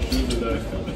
Schiebeleistung.